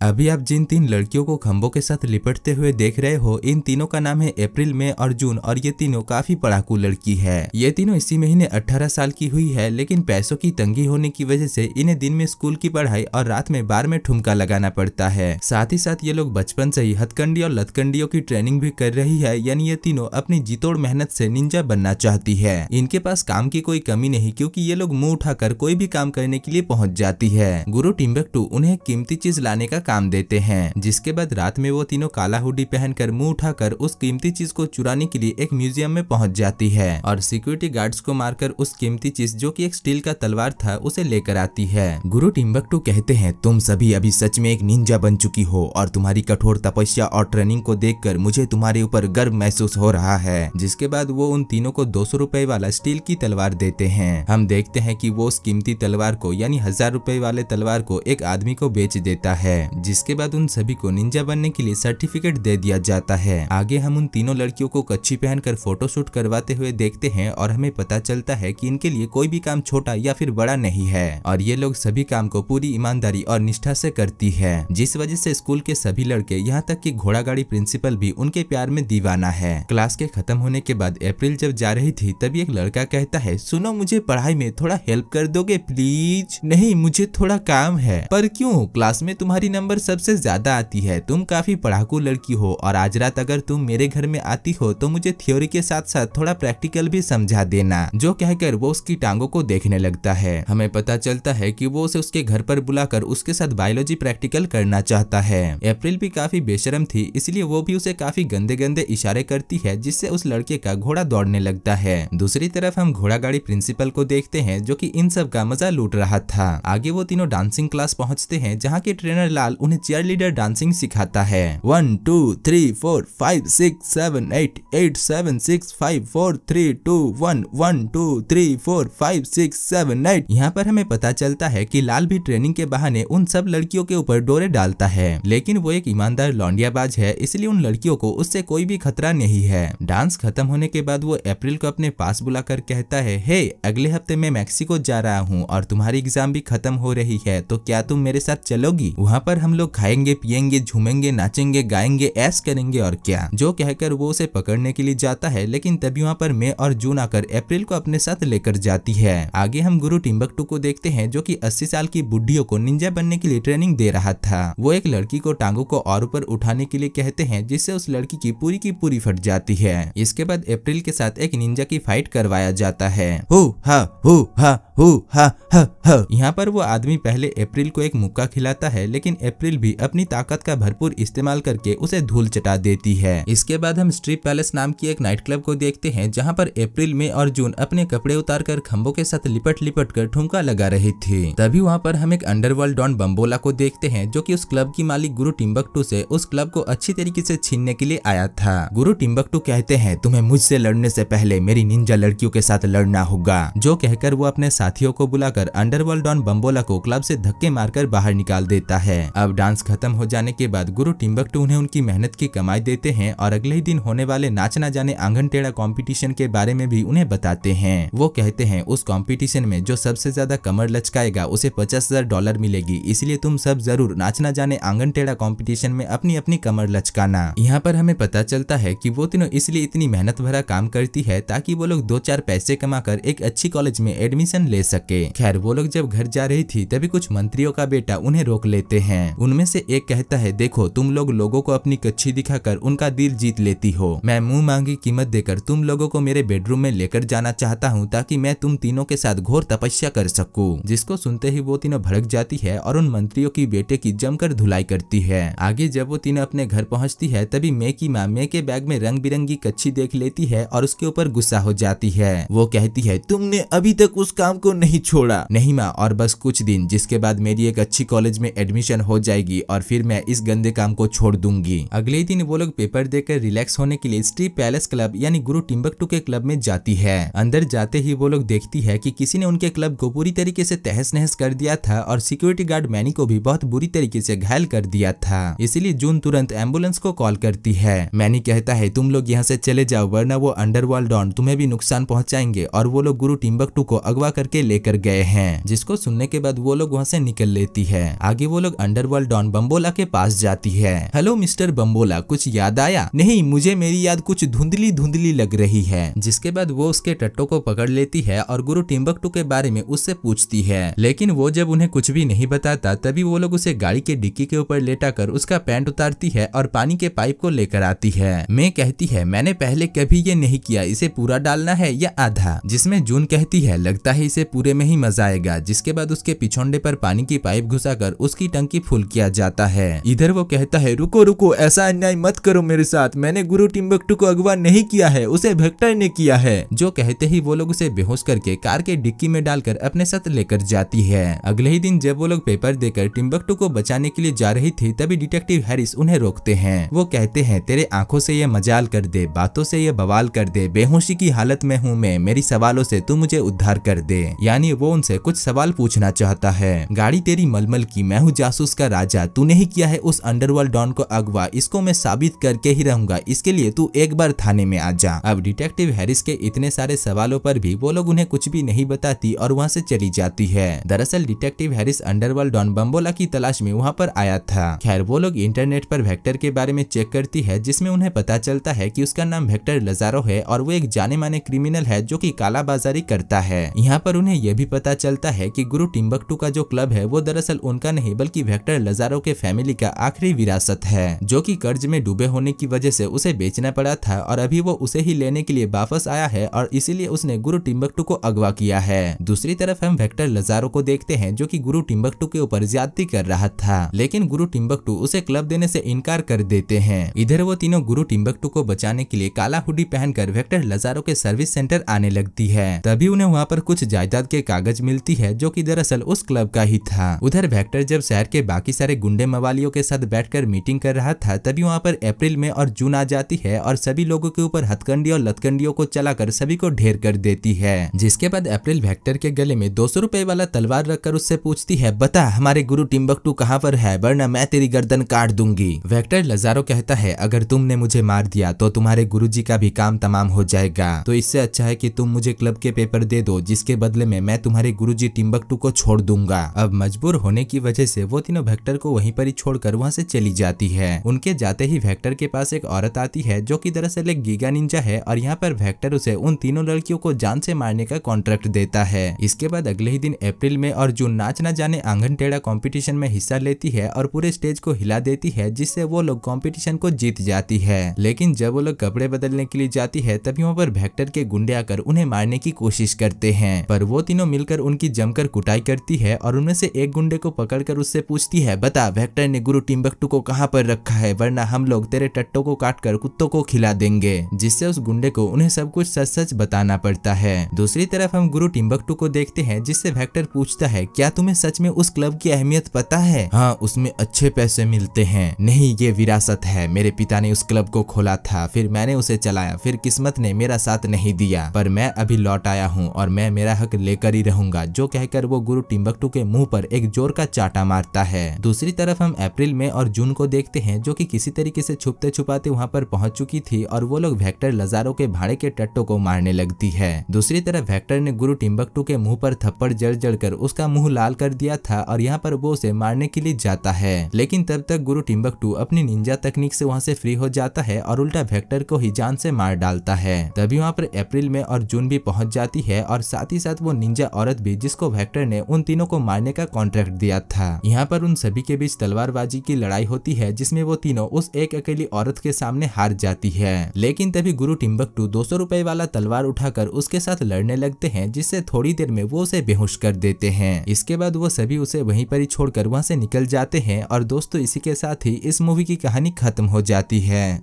अभी आप जिन तीन लड़कियों को खंभों के साथ लिपटते हुए देख रहे हो, इन तीनों का नाम है अप्रैल, मई और जून, और ये तीनों काफ़ी पढ़ाकू लड़की है। ये तीनों इसी महीने 18 साल की हुई है, लेकिन पैसों की तंगी होने की वजह से इन्हें दिन में स्कूल की पढ़ाई और रात में बार में ठुमका लगाना पड़ता है। साथ ही साथ ये लोग बचपन से ही हथकंडी और लथकंडियों की ट्रेनिंग भी कर रही है, यानी ये तीनों अपनी जीतोड़ मेहनत से निंजा बनना चाहती है। इनके पास काम की कोई कमी नहीं, क्यूँकी ये लोग मुँह उठाकर कोई भी काम करने के लिए पहुँच जाती है। गुरु टिम्बकटू उन्हें कीमती चीज़ लाने का काम देते हैं। जिसके बाद रात में वो तीनों काला हुडी पहनकर मुँह उठाकर उस कीमती चीज़ को चुराने के लिए एक म्यूज़ियम में पहुँच जाती है और सिक्योरिटी गार्ड्स को मारकर उस कीमती चीज़ जो कि एक स्टील का तलवार था, उसे लेकर आती है। गुरु टिम्बकटू कहते हैं, तुम सभी अभी सच में एक निंजा बन चुकी हो और तुम्हारी कठोर तपस्या और ट्रेनिंग को देखकर मुझे तुम्हारे ऊपर गर्व महसूस हो रहा है। जिसके बाद वो उन तीनों को दो सौ वाला स्टील की तलवार देते हैं। हम देखते हैं कि वो उस कीमती तलवार को, यानी हज़ार रूपए वाले तलवार को एक आदमी को बेच देता है। जिसके बाद उन सभी को निंजा बनने के लिए सर्टिफिकेट दे दिया जाता है। आगे हम उन तीनों लड़कियों को कच्ची पहनकर फोटोशूट करवाते हुए देखते हैं और हमें पता चलता है कि इनके लिए कोई भी काम छोटा या फिर बड़ा नहीं है। और ये लोग सभी काम को पूरी ईमानदारी और निष्ठा से करती है। जिस वजह से स्कूल के सभी लड़के यहाँ तक कि घोड़ा गाड़ी प्रिंसिपल भी उनके प्यार में दीवाना है। क्लास के खत्म होने के बाद अप्रैल जब जा रही थी, तभी एक लड़का कहता है, सुनो, मुझे पढ़ाई में थोड़ा हेल्प कर दोगे प्लीज़ नहीं, मुझे थोड़ा काम है, पर क्यों? क्लास में तुम्हारी नंबर सबसे ज़्यादा आती है। तुम काफ़ी पढ़ाकू लड़की हो और आज रात अगर तुम मेरे घर में आती हो तो मुझे थ्योरी के साथ साथ थोड़ा प्रैक्टिकल भी समझा देना, जो कहकर वो उसकी टांगों को देखने लगता है। हमें पता चलता है कि वो उसे उसके घर पर बुलाकर उसके साथ बायोलॉजी प्रैक्टिकल करना चाहता है। अप्रैल भी काफ़ी बेशरम थी, इसलिए वो भी उसे काफ़ी गंदे गंदे इशारे करती है, जिससे उस लड़के का घोड़ा दौड़ने लगता है। दूसरी तरफ़ हम घोड़ा गाड़ी प्रिंसिपल को देखते हैं, जो कि इन सब का मज़ा लूट रहा था। आगे वो तीनों डांसिंग क्लास पहुँचते हैं, जहाँ के ट्रेनर लाल उन्हें चेयर लीडर डांसिंग सिखाता है। One two three four five six seven eight eight seven six five four three two one one two three four five six seven eight यहाँ पर हमें पता चलता है कि लाल भी ट्रेनिंग के बहाने उन सब लड़कियों के ऊपर डोरे डालता है। लेकिन वो एक ईमानदार लौंडियाबाज है, इसलिए उन लड़कियों को उससे कोई भी खतरा नहीं है। डांस खत्म होने के बाद वो अप्रैल को अपने पास बुलाकर कहता है, हे, अगले हफ़्ते मैं मैक्सिको जा रहा हूँ और तुम्हारी एग्ज़ाम भी खत्म हो रही है तो क्या तुम मेरे साथ चलोगी? वहाँ पर हम लोग खाएँगे, पियेंगे, झूमेंगे, नाचेंगे, गाएँगे ऐस करेंगे और क्या? जो कहकर वो उसे पकड़ने के लिए जाता है, लेकिन तभी वहाँ पर मई और जून आकर अप्रैल को अपने साथ लेकर जाती है। आगे हम गुरु टिम्बकटू को देखते हैं, जो कि 80 साल की बुढ़ियों को निंजा बनने के लिए ट्रेनिंग दे रहा था। वो एक लड़की को टांगों को और ऊपर उठाने के लिए कहते हैं, जिससे उस लड़की की पूरी की पूरी फट जाती है। इसके बाद अप्रैल के साथ एक निंजा की फाइट करवाया जाता है। हु, हा हु, हा। हु, हा हा हा। यहाँ पर वो आदमी पहले अप्रैल को एक मुक्का खिलाता है, लेकिन अप्रैल भी अपनी ताकत का भरपूर इस्तेमाल करके उसे धूल चटा देती है। इसके बाद हम स्ट्रीप पैलेस नाम की एक नाइट क्लब को देखते हैं, जहाँ पर अप्रैल में और जून अपने कपड़े उतार कर खम्बों के साथ लिपट लिपट कर ठुमका लगा रही थी। तभी वहाँ पर हम एक अंडरवर्ल्ड डॉन बम्बोला को देखते हैं, जो की उस क्लब की मालिक गुरु टिम्बकटू से उस क्लब को अच्छी तरीके से छीनने के लिए आया था। गुरु टिम्बकटू कहते हैं, तुम्हें मुझसे लड़ने से पहले मेरी निंजा लड़कियों के साथ लड़ना होगा। जो कहकर वो अपने साथियों को बुलाकर अंडरवर्ल्ड डॉन बम्बोला को क्लब से धक्के मारकर बाहर निकाल देता है। अब डांस खत्म हो जाने के बाद गुरु टिम्बकटू उन्हें उनकी मेहनत की कमाई देते हैं और अगले ही दिन होने वाले नाच ना जाने आँगन टेढ़ा कॉम्पिटिशन के बारे में भी उन्हें बताते हैं। वो कहते हैं, उस कॉम्पिटिशन में जो सबसे ज़्यादा कमर लचकाएगा, उसे पचास हज़ार डॉलर मिलेगी। इसलिए तुम सब ज़रूर नाचना जाने आँगन टेढ़ा कॉम्पिटिशन में अपनी अपनी कमर लचकाना। यहाँ पर हमें पता चलता है की वो तीनों इसलिए इतनी मेहनत भरा काम करती है ताकि वो लोग दो चार पैसे कमाकर एक अच्छी कॉलेज में एडमिशन ले सके। खैर, वो लोग जब घर जा रही थी, तभी कुछ मंत्रियों का बेटा उन्हें रोक लेते हैं। उनमें से एक कहता है, देखो, तुम लोग लोगों को अपनी कच्ची दिखाकर उनका दिल जीत लेती हो। मैं मुँह मांगी कीमत देकर तुम लोगों को मेरे बेडरूम में लेकर जाना चाहता हूँ, ताकि मैं तुम तीनों के साथ घोर तपस्या कर सकूँ। जिसको सुनते ही वो तीनों भड़क जाती है और उन मंत्रियों की बेटे की जमकर धुलाई करती है। आगे जब वो तीनों अपने घर पहुँचती है, तभी मे की माँ मे के बैग में रंग बिरंगी कच्ची देख लेती है और उसके ऊपर गुस्सा हो जाती है। वो कहती है, तुमने अभी तक उस काम को नहीं छोड़ा। नहीं माँ, और बस कुछ दिन, जिसके बाद मेरी एक अच्छी कॉलेज में एडमिशन हो जाएगी, और फिर मैं इस गंदे काम को छोड़ दूँगी। अगले दिन वो लोग पेपर देकर रिलैक्स होने के लिए स्ट्री पैलेस क्लब यानी गुरु टिम्बकटू के क्लब में जाती है। अंदर जाते ही वो लोग देखती है कि किसी ने उनके क्लब को पूरी तरीके से तहस नहस कर दिया था, और सिक्योरिटी गार्ड मैनी को भी बहुत बुरी तरीके से घायल कर दिया था। इसीलिए जून तुरंत एंबुलेंस को कॉल करती है। मैनी कहता है, तुम लोग यहाँ से चले जाओ, वरना वो अंडरवर्ल्ड डॉन तुम्हें भी नुकसान पहुंचाएँगे। और वो लोग गुरु टिम्बकटू को अगवा करके लेकर गए हैं, जिसको सुनने के बाद वो लोग वहाँ से निकल लेती है। आगे वो लोग अंडरवर्ल्ड डॉन बम्बोला के पास जाती है। हेलो मिस्टर बम्बोला कुछ याद आया? नहीं, मुझे मेरी याद कुछ धुंधली धुंधली लग रही है। जिसके बाद वो उसके टट्टो को पकड़ लेती है और गुरु टिम्बकटू के बारे में उससे पूछती है। लेकिन वो जब उन्हें कुछ भी नहीं बताता, तभी वो लोग उसे गाड़ी के डिक्की के ऊपर लेटा कर उसका पैंट उतारती है और पानी के पाइप को लेकर आती है। मैं कहती है, मैंने पहले कभी ये नहीं किया, इसे पूरा डालना है या आधा? जिसमें जून कहती है, लगता है इसे पूरे में ही मज़ा आएगा, जिसके बाद उसके पिछोंडे पर पानी की पाइप घुसाकर उसकी टंकी फुल किया जाता है। इधर वो कहता है, रुको रुको, ऐसा अन्याय मत करो मेरे साथ, मैंने गुरु टिम्बकटू को अगवा नहीं किया है, उसे वेक्टर ने किया है। जो कहते ही वो लोग उसे बेहोश करके कार के डिक्की में डालकर अपने साथ लेकर जाती है। अगले ही दिन जब वो लोग पेपर देकर टिम्बकटू को बचाने के लिए जा रही थी, तभी डिटेक्टिव हैरिस उन्हें रोकते हैं। वो कहते हैं, तेरे आँखों से ये मजाल कर दे, बातों से ये बवाल कर दे, बेहोशी की हालत में हूँ मैं, मेरी सवालों से तू मुझे उद्धार कर दे। यानी वो उनसे कुछ सवाल पूछना चाहता है। गाड़ी तेरी मलमल की, मैं हूँ जासूस का राजा। तूने ही किया है उस अंडरवर्ल्ड डॉन को अगवा। इसको मैं साबित करके ही रहूँगा। इसके लिए तू एक बार थाने में आ जा। अब डिटेक्टिव हैरिस के इतने सारे सवालों पर भी वो लोग उन्हें कुछ भी नहीं बताती और वहाँ से चली जाती है। दरअसल detective Harris underworld don Bambola की तलाश में वहाँ पर आया था। खैर, वो लोग इंटरनेट पर वेक्टर के बारे में चेक करती है, जिसमें उन्हें पता चलता है कि उसका नाम वेक्टर लजारो है और वो एक जाने माने क्रिमिनल है जो कि कालाबाजारी करता है। यहाँ पर उन्हें यह भी पता चलता है कि गुरु टिम्बकटू का जो क्लब है, वो दरअसल उनका नहीं, बल्कि वेक्टर लजारो के फैमिली का आखिरी विरासत है, जो कि कर्ज में डूबे होने की वजह से उसे बेचना पड़ा था और अभी वो उसे ही लेने के लिए वापस आया है और इसीलिए उसने गुरु टिम्बकटू को अगवा किया है। दूसरी तरफ़ हम वेक्टर लजारो को देखते हैं, जो की गुरु टिम्बकटू के ऊपर ज्यादती कर रहा था, लेकिन गुरु टिम्बकटू उसे क्लब देने से इनकार कर देते हैं। इधर वो तीनों गुरु टिम्बकटू को बचाने के लिए काला हुडी पहनकर वेक्टर लजारो के सर्विस सेंटर आने लगती है। तभी उन्हें वहाँ पर कुछ जायदाद के कागज़ मिलती है, जो कि दरअसल उस क्लब का ही था। उधर वेक्टर जब शहर के बाकी सारे गुंडे मवालियों के साथ बैठकर मीटिंग कर रहा था, तभी वहाँ पर अप्रैल में और जून आ जाती है और सभी लोगों के ऊपर हथकंडी और लतकंडियों को चलाकर सभी को ढेर कर देती है। जिसके बाद अप्रैल वेक्टर के गले में दो सौ वाला तलवार रखकर उससे पूछती है, बता, हमारे गुरु टिम्बकटू कहाँ पर है? वरना मैं तेरी गर्दन काट दूँगी। वेक्टर लजारो कहता है, अगर तुमने मुझे मार दिया तो तुम्हारे गुरुजी का भी काम तमाम हो जाएगा। तो इससे अच्छा है कि तुम मुझे क्लब के पेपर दे दो, जिसके बदले में मैं तुम्हारे गुरुजी टिम्बकटू को छोड़ दूँगा। अब मजबूर होने की वजह से वो तीनों वेक्टर को वहीं पर ही छोड़कर वहाँ से चली जाती है। उनके जाते ही वेक्टर के पास एक औरत आती है जो कि दरअसल एक गीगा निंजा है और यहाँ पर वेक्टर उसे उन तीनों लड़कियों को जान से मारने का कॉन्ट्रैक्ट देता है। इसके बाद अगले ही दिन अप्रैल में और जून नाच ना जाने आँगन टेढ़ा कॉम्पिटिशन में हिस्सा लेती है और पूरे स्टेज को हिला देती है, जिससे वो लोग कॉम्पिटिशन को जीत जाती है। लेकिन जब वो लोग कपड़े बदलने के लिए जाती है, तभी वहाँ पर वेक्टर के गुंडे आकर उन्हें मारने की कोशिश करते हैं। पर वो तीनों मिलकर उनकी जमकर कुटाई करती है और उनमें से एक गुंडे को पकड़कर उससे पूछती है, बता, वेक्टर ने गुरु टिम्बकटू को कहाँ पर रखा है? वरना हम लोग तेरे टट्टों को काट कर कुत्तों को खिला देंगे। जिससे उस गुंडे को उन्हें सब कुछ सच सच बताना पड़ता है। दूसरी तरफ़ हम गुरु टिम्बकटू को देखते हैं, जिससे वेक्टर पूछता है, क्या तुम्हें सच में उस क्लब की अहमियत पता है? हाँ उसमें अच्छे पैसे मिलते हैं। नहीं, ये विरासत है। मेरे पिता ने उस क्लब को खोला था। फिर मैंने उसे चलाया। फिर किस्मत ने मेरा साथ नहीं दिया। पर मैं अभी लौट आया हूँ और मैं मेरा हक लेकर ही रहूँगा, जो कहकर वो गुरु टिम्बकटू के मुँह पर एक ज़ोर का चाटा मारता है। दूसरी तरफ़ हम अप्रैल में और जून को देखते हैं, जो कि किसी तरीके से छुपते छुपाते वहाँ पर पहुँच चुकी थी और वो लोग वेक्टर लजारो के भाड़े के टट्टो को मारने लगती है। दूसरी तरफ़ वेक्टर ने गुरु टिम्बकटू के मुँह पर थप्पड़ जड़ जड़ कर उसका मुँह लाल कर दिया था और यहाँ पर वो उसे मारने के लिए जाता है। लेकिन तब तक गुरु टिम्बकटू अपनी निंजा तकनीक से वहाँ से फ्री हो जाता है और उल्टा वेक्टर को ही जान से मार डालता है। तभी वहाँ पर अप्रैल में और जून भी पहुँच जाती है और साथ ही साथ वो निंजा औरत भी जिसको वेक्टर ने उन तीनों को मारने का कॉन्ट्रैक्ट दिया था। यहाँ पर उन सभी के बीच तलवारबाजी की लड़ाई होती है, जिसमें वो तीनों उस एक अकेली औरत के सामने हार जाती है। लेकिन तभी गुरु टिम्बकटू दो सौ रुपए वाला तलवार उठाकर उसके साथ लड़ने लगते हैं, जिससे थोड़ी देर में वो उसे बेहोश कर देते हैं। इसके बाद वो सभी उसे वहीं पर ही छोड़कर वहाँ से निकल जाते हैं और दोस्तों, इसी के साथ ही इस मूवी की कहानी खत्म हो जाती है।